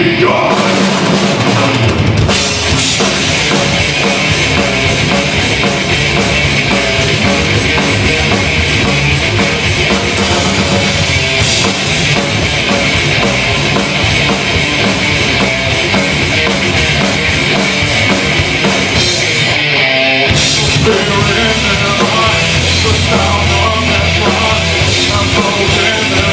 Feeling in the sound of that rush, I'm frozen.